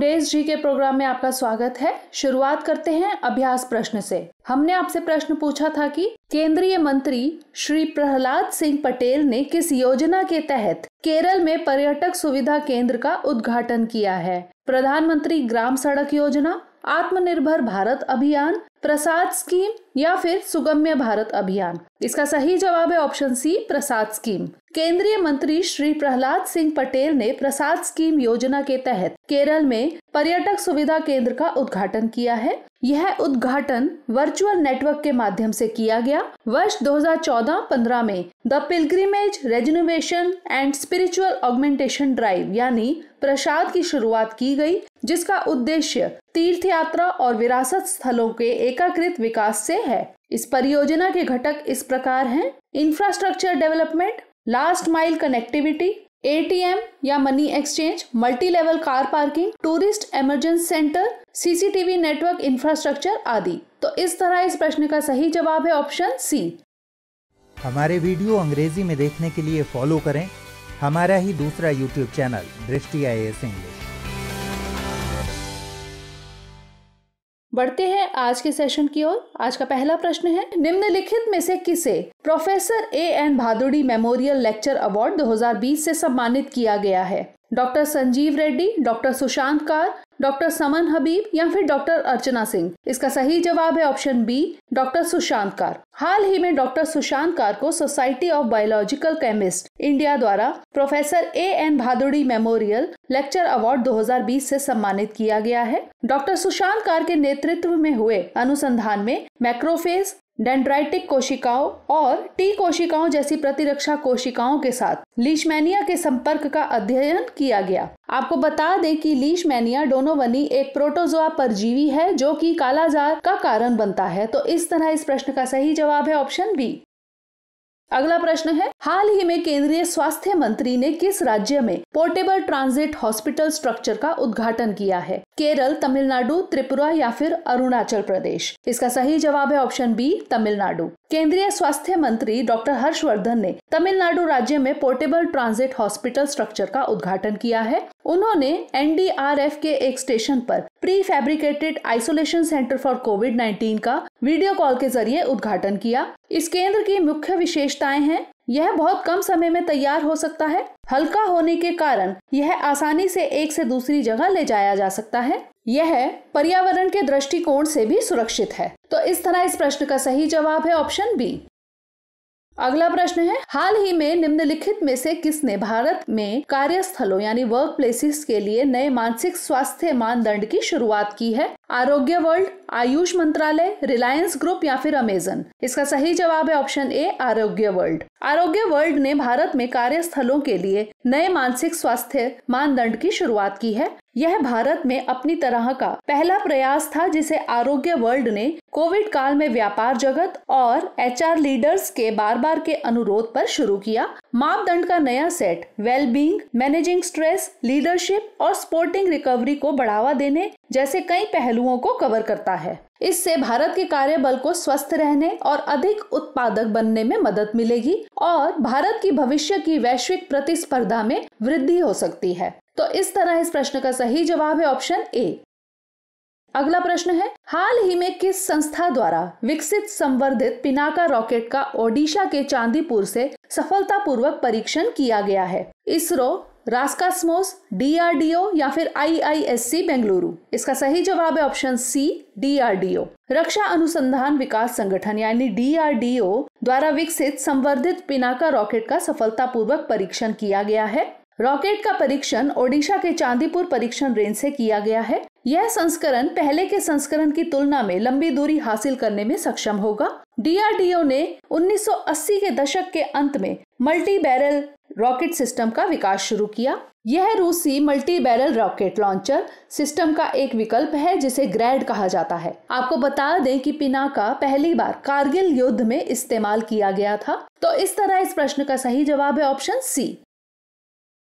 Today's जी के programme में आपका स्वागत है। शुरुआत करते हैं अभ्यास प्रश्न से। हमने आपसे प्रश्न पूछा था कि केंद्रीय मंत्री श्री प्रहलाद सिंह पटेल ने किस योजना के तहत केरल में पर्यटक सुविधा केंद्र का उद्घाटन किया है? प्रधानमंत्री ग्राम सड़क योजना आत्मनिर्भर भारत अभियान, प्रसाद स्कीम या फिर सुगम्य भारत अभियान। इसका सही जवाब है ऑप्शन सी, प्रसाद स्कीम। केंद्रीय मंत्री श्री प्रहलाद सिंह पटेल ने प्रसाद स्कीम योजना के तहत केरल में पर्यटक सुविधा केंद्र का उद्घाटन किया है। यह उद्घाटन वर्चुअल नेटवर्क के माध्यम से किया गया। वर्ष 2014-15 में the pilgrimage rejuvenation and spiritual augmentation drive यानी प्रसाद की शुरुआत की गई। जिसका उद्देश्य तीर्थ यात्रा और विरासत स्थलों के एकीकृत विकास से है। इस परियोजना के घटक इस प्रकार हैं। Infrastructure development last mile connectivity ATM या money exchange multi level car parking tourist emergency centre CCTV network infrastructure आदि। तो इस तरह इस प्रश्न का सही जवाब है ऑप्शन सी हमारे वीडियो अंग्रेज़ी में देखने के लिए फॉलो करें। हमारा ही दूसरा यूट्यूब चैनल दृष्टि आई इंग्लिश बढ़ते हैं आज के सेशन की ओर। आज का पहला प्रश्न है, निम्नलिखित में से किसे professor A N Bhaduri memorial lecture award 2020 से सम्मानित किया गया है। Doctor Sanjeev Reddy, doctor Sushant Kar doctor Saman Habib या फिर डॉक्टर अर्चना सिंह। इसका सही जवाब है option B, doctor Sushant Kar हाल ही में डॉक्टर सुशांत कार को society of biological chemist India द्वारा professor A N Bhaduri memorial lecture award 2020 से सम्मानित किया गया है। डॉक्टर सुशांत कार के नेतृत्व में हुए अनुसंधान में मैक्रोफेज डेंड्राइटिक कोशिकाओं और टी कोशिकाओं जैसी प्रतिरक्षा कोशिकाओं के साथ लीशमैनिया के संपर्क का अध्ययन किया गया। आपको बता दें कि लीशमैनिया डोनोवनी एक प्रोटोजोआ परजीवी है जो कि कालाजार का कारण बनता है। तो इस तरह इस प्रश्न का सही जवाब है ऑप्शन बी। अगला प्रश्न है, हाल ही में केंद्रीय स्वास्थ्य मंत्री ने किस राज्य में पोर्टेबल ट्रांजिट हॉस्पिटल स्ट्रक्चर का उद्घाटन किया है? केरल, तमिलनाडु, त्रिपुरा या फिर अरुणाचल प्रदेश? इसका सही जवाब है ऑप्शन बी, तमिलनाडु। केंद्रीय स्वास्थ्य मंत्री डॉक्टर हर्षवर्धन ने तमिलनाडु राज्य में पोर्टेबल ट्रांजिट हॉस्पिटल स्ट्रक्चर का उद्घाटन किया है। उन्होंने एनडीआरएफ के एक स्टेशन पर prefabricated isolation centre for covid 19 का वीडियो कॉल के ज़रिए उद्घाटन किया। इस केंद्र की मुख्य विशेषताएँ हैं, यह बहुत कम समय में तैयार हो सकता है। हल्का होने के कारण यह आसानी से एक से दूसरी जगह ले जाया जा सकता है। यह पर्यावरण के दृष्टिकोण से भी सुरक्षित है। तो इस तरह इस प्रश्न का सही जवाब है ऑप्शन बी। अगला प्रश्न है, हाल ही में निम्नलिखित में से किसने भारत में कार्यस्थलों यानी वर्क प्लेसेस के लिए नए मानसिक स्वास्थ्य मानदंड की शुरुआत की है? आरोग्य वर्ल्ड, आयुष मंत्रालय, रिलायंस ग्रुप या फिर अमेजन? इसका सही जवाब है ऑप्शन ए, आरोग्य वर्ल्ड। आरोग्य वर्ल्ड ने भारत में कार्यस्थलों के लिए नए मानसिक स्वास्थ्य मानदंड की शुरुआत की है। यह भारत में अपनी तरह का पहला प्रयास था जिसे आरोग्य वर्ल्ड ने कोविड काल में व्यापार जगत और एचआर लीडर्स के बार बार के अनुरोध पर शुरू किया। मापदंड का नया set wellbeing managing stress leadership और स्पोर्टिंग रिकवरी को बढ़ावा देने जैसे कई पहलुओं को कवर करता है। इससे भारत के कार्यबल को स्वस्थ रहने और अधिक उत्पादक बनने में मदद मिलेगी और भारत की भविष्य की वैश्विक प्रतिस्पर्धा में वृद्धि हो सकती है। तो इस तरह इस प्रश्न का सही जवाब है ऑप्शन ए। अगला प्रश्न है, हाल ही में किस संस्था द्वारा विकसित संवर्धित पिनाका रॉकेट का ओडिशा के चांदीपुर से सफलतापूर्वक परीक्षण किया गया है? इसरो, रास्कास्मोस, डीआरडीओ या फिर आईआईएससी बेंगलुरु? इसका सही जवाब है ऑप्शन सी, डीआरडीओ। रक्षा अनुसंधान विकास संगठन यानी डीआरडीओ द्वारा विकसित संवर्धित पिनाका रॉकेट का सफलतापूर्वक परीक्षण किया गया है। रॉकेट का परीक्षण ओडिशा के चांदीपुर परीक्षण रेंज से किया गया है। यह संस्करण पहले के संस्करण की तुलना में लंबी दूरी हासिल करने में सक्षम होगा। डीआरडीओ ने 1980 के दशक के अंत में मल्टी बैरल रॉकेट सिस्टम का विकास शुरू किया। यह रूसी multi barrel rocket launcher system का एक विकल्प है, जिसे ग्रैड कहा जाता है। आपको बता दें कि पिनाका पहली बार कारगिल युद्ध में इस्तेमाल किया गया था। तो इस तरह इस प्रश्न का सही जवाब है ऑप्शन सी।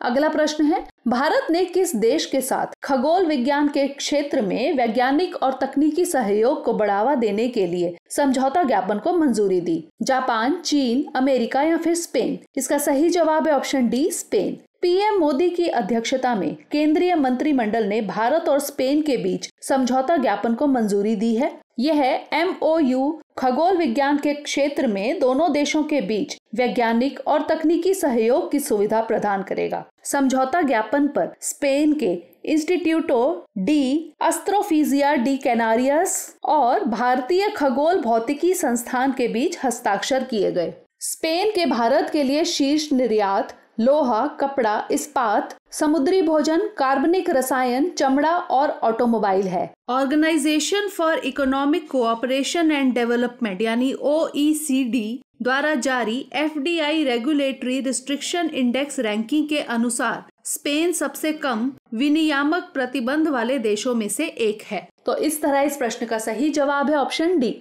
अगला प्रश्न है, भारत ने किस देश के साथ खगोल विज्ञान के क्षेत्र में वैज्ञानिक और तकनीकी सहयोग को बढ़ावा देने के लिए समझौता ज्ञापन को मंजूरी दी? जापान, चीन, अमेरिका या फिर स्पेन? इसका सही जवाब है option D, Spain. PM Modi की अध्यक्षता में केंद्रीय मंत्रिमंडल ने भारत और स्पेन के बीच समझौता ज्ञापन को मंजूरी दी है। यह एम ओ यू खगोल विज्ञान के क्षेत्र में दोनों देशों के बीच वैज्ञानिक और तकनीकी सहयोग की सुविधा प्रदान करेगा। समझौता ज्ञापन पर स्पेन के इंस्टीट्यूटो डी अस्त्रोफिजिया डी कैनारियस और भारतीय खगोल भौतिकी संस्थान के बीच हस्ताक्षर किए गए। स्पेन के भारत के लिए शीर्ष निर्यात लोहा, कपड़ा, इस्पात, समुद्री भोजन, कार्बनिक रसायन, चमड़ा और ऑटोमोबाइल है। Organisation for economic cooperation and development, यानी ओ e द्वारा जारी FDI regulatory restriction index ranking के अनुसार स्पेन सबसे कम विनियामक प्रतिबंध वाले देशों में से एक है। तो इस तरह इस प्रश्न का सही जवाब है ऑप्शन डी।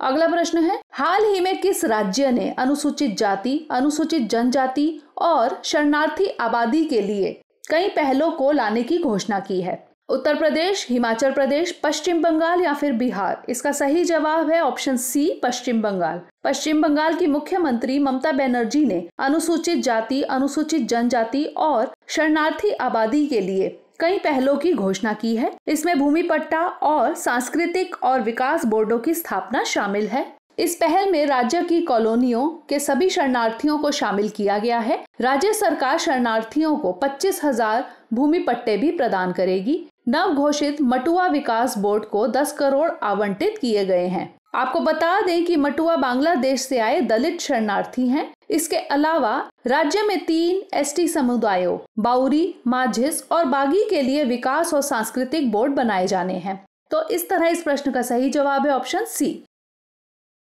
अगला प्रश्न है, हाल ही में किस राज्य ने अनुसूचित जाति, अनुसूचित जनजाति और शरणार्थी आबादी के लिए कई पहलों को लाने की घोषणा की है? उत्तर प्रदेश, हिमाचल प्रदेश, पश्चिम बंगाल या फिर बिहार? इसका सही जवाब है ऑप्शन सी, पश्चिम बंगाल। पश्चिम बंगाल की मुख्यमंत्री ममता बनर्जी ने अनुसूचित जाति, अनुसूचित जनजाति और शरणार्थी आबादी के लिए कई पहलों की घोषणा की है। इसमें भूमि पट्टा और सांस्कृतिक और विकास बोर्डों की स्थापना शामिल है। इस पहल में राज्य की कॉलोनियों के सभी शरणार्थियों को शामिल किया गया है। राज्य सरकार शरणार्थियों को पच्चीस हज़ार भूमि पट्टे भी प्रदान करेगी। नव घोषित मटुआ विकास बोर्ड को 10 करोड़ आवंटित किए गए हैं। आपको बता दें कि मटुआ बांग्लादेश से आए दलित शरणार्थी हैं। इसके अलावा राज्य में तीन एसटी समुदायों, बाउरी माझिस और बागी के लिए विकास और सांस्कृतिक बोर्ड बनाए जाने हैं। तो इस तरह इस प्रश्न का सही जवाब है ऑप्शन सी।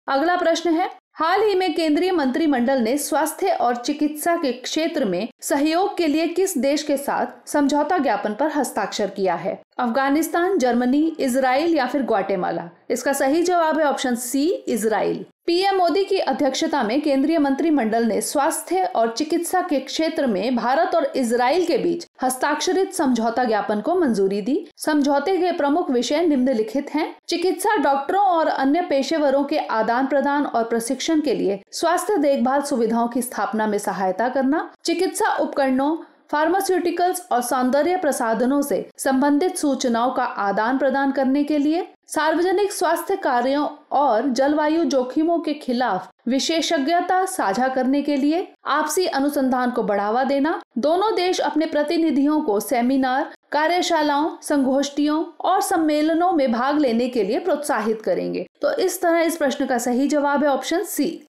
अगला प्रश्न है, हाल ही में केंद्रीय मंत्रिमंडल ने स्वास्थ्य और चिकित्सा के क्षेत्र में सहयोग के लिए किस देश के साथ समझौता ज्ञापन पर हस्ताक्षर किया है? अफ़गानिस्तान, जर्मनी इसराइल या फिर ग्वाटेमाला? इसका सही जवाब है option C Israel PM Modi की अध्यक्षता में केंद्रीय मंत्रिमंडल ने स्वास्थ्य और चिकित्सा के क्षेत्र में भारत और इसराइल के बीच हस्ताक्षरित समझौता ज्ञापन को मंजूरी दी। समझौते के प्रमुख विषय निम्नलिखित हैं। चिकित्सा डॉक्टरों और अन्य पेशेवरों के आदान प्रदान और प्रशिक्षण के लिए स्वास्थ्य देखभाल सुविधाओं की स्थापना में सहायता करना, चिकित्सा उपकरणों फार्मास्यूटिकल्स और सौंदर्य प्रसाधनों से संबंधित सूचनाओं का आदान प्रदान करने के लिए सार्वजनिक स्वास्थ्य कार्यों और जलवायु जोखिमों के खिलाफ विशेषज्ञता साझा करने के लिए आपसी अनुसंधान को बढ़ावा देना, दोनों देश अपने प्रतिनिधियों को सेमिनार, कार्यशालाओं, संगोष्ठियों और सम्मेलनों में भाग लेने के लिए प्रोत्साहित करेंगे। तो इस तरह इस प्रश्न का सही जवाब है ऑप्शन सी।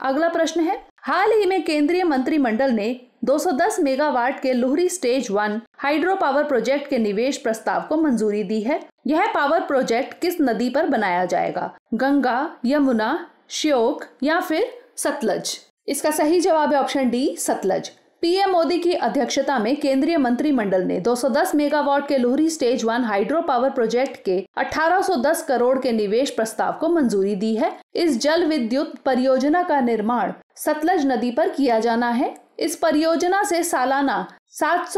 अगला प्रश्न है, हाल ही में केंद्रीय मंत्रिमंडल ने 210 मेगावाट के Lohri stage one hydro power project के निवेश प्रस्ताव को मंजूरी दी है। यह पावर प्रोजेक्ट किस नदी पर बनाया जाएगा? गंगा, यमुना श्योक या फिर सतलज? इसका सही जवाब है option D, Satluj. PM Modi की अध्यक्षता में केंद्रीय मंत्रिमंडल ने 210 मेगावाट के Lohri stage one hydro power project के 1810 करोड़ के निवेश प्रस्ताव को मंजूरी दी है। इस जल विद्युत परियोजना का निर्माण सतलज नदी पर किया जाना है। इस परियोजना से सालाना सात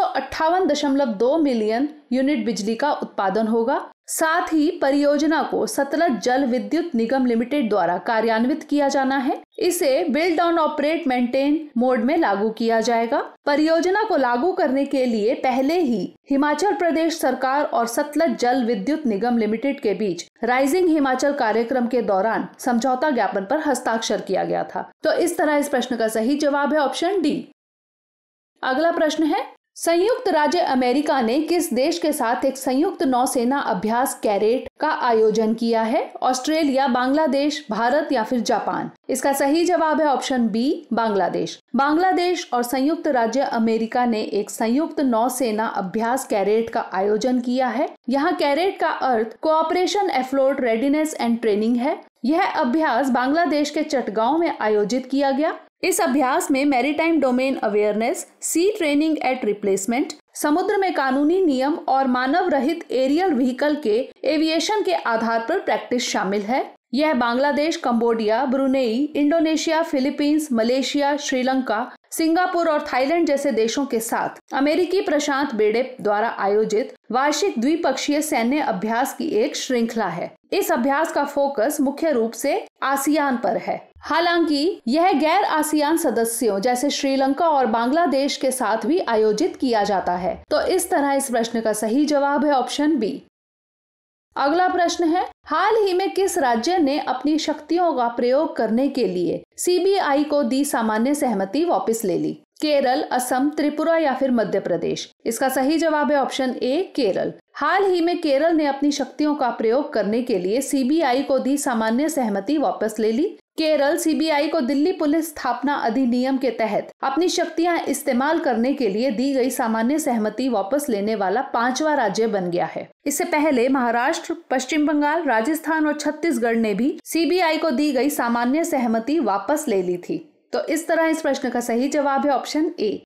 मिलियन यूनिट बिजली का उत्पादन होगा। साथ ही परियोजना को सतलज जल विद्युत निगम लिमिटेड द्वारा कार्यान्वित किया जाना है। इसे build on operate maintain mode में लागू किया जाएगा। परियोजना को लागू करने के लिए पहले ही हिमाचल प्रदेश सरकार और सतलज जल विद्युत निगम लिमिटेड के बीच राइजिंग हिमाचल कार्यक्रम के दौरान समझौता ज्ञापन पर हस्ताक्षर किया गया था। तो इस तरह इस प्रश्न का सही जवाब है ऑप्शन डी। अगला प्रश्न है संयुक्त राज्य अमेरिका ने किस देश के साथ एक संयुक्त नौसेना अभ्यास कैरेट का आयोजन किया है? ऑस्ट्रेलिया, बांग्लादेश, भारत या फिर जापान? इसका सही जवाब है ऑप्शन बी, बांग्लादेश। बांग्लादेश और संयुक्त राज्य अमेरिका ने एक संयुक्त नौसेना अभ्यास कैरेट का आयोजन किया है। यहाँ कैरेट का अर्थ cooperation afloat readiness and training है। यह अभ्यास बांग्लादेश के चटगांव में आयोजित किया गया। इस अभ्यास में maritime domain awareness sea training at replacement समुद्र में कानूनी नियम और मानव रहित एरियल व्हीकल के एविएशन के आधार पर प्रैक्टिस शामिल है। यह Bangladesh, Cambodia, Brunei, Indonesia, Philippines, Malaysia, Sri Lanka Singapore और थाईलैंड जैसे देशों के साथ अमेरिकी प्रशांत बेड़े द्वारा आयोजित वार्षिक द्विपक्षीय सैन्य अभ्यास की एक श्रृंखला है। इस अभ्यास का फोकस मुख्य रूप से आसियान पर है। हालाँकि, यह गैर आसियान सदस्यों जैसे श्रीलंका और बांग्लादेश के साथ भी आयोजित किया जाता है। तो इस तरह इस प्रश्न का सही जवाब है ऑप्शन बी। अगला प्रश्न है, हाल ही में किस राज्य ने अपनी शक्तियों का प्रयोग करने के लिए सीबीआई को दी सामान्य सहमति वापस ले ली? केरल, असम, त्रिपुरा या फिर मध्य प्रदेश? इसका सही जवाब है ऑप्शन ए, केरल। हाल ही में केरल ने अपनी शक्तियों का प्रयोग करने के लिए सीबीआई को दी सामान्य सहमति वापस ले ली? केरल सीबीआई को दिल्ली पुलिस स्थापना अधिनियम के तहत अपनी शक्तियाँ इस्तेमाल करने के लिए दी गई सामान्य सहमति वापस लेने वाला पांचवा राज्य बन गया है। इससे पहले महाराष्ट्र, पश्चिम बंगाल, राजस्थान और छत्तीसगढ़ ने भी सीबीआई को दी गई सामान्य सहमति वापस ले ली थी। तो इस तरह इस प्रश्न का सही जवाब है ऑप्शन ए।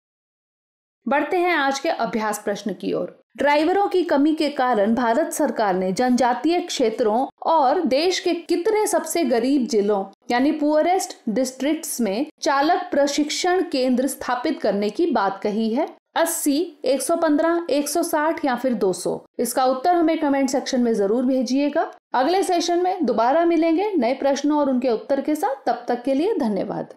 बढ़ते हैं आज के अभ्यास प्रश्न की ओर। ड्राइवरों की कमी के कारण भारत सरकार ने जनजातीय क्षेत्रों और देश के कितने सबसे गरीब जिलों यानी पुअरेस्ट डिस्ट्रिक्ट्स में चालक प्रशिक्षण केंद्र स्थापित करने की बात कही है। 80, 115, 160 या फिर 200 इसका उत्तर हमें कमेंट सेक्शन में ज़रूर भेजिएगा। अगले सेशन में दोबारा मिलेंगे नए प्रश्नों और उनके उत्तर के साथ। तब तक के लिए धन्यवाद।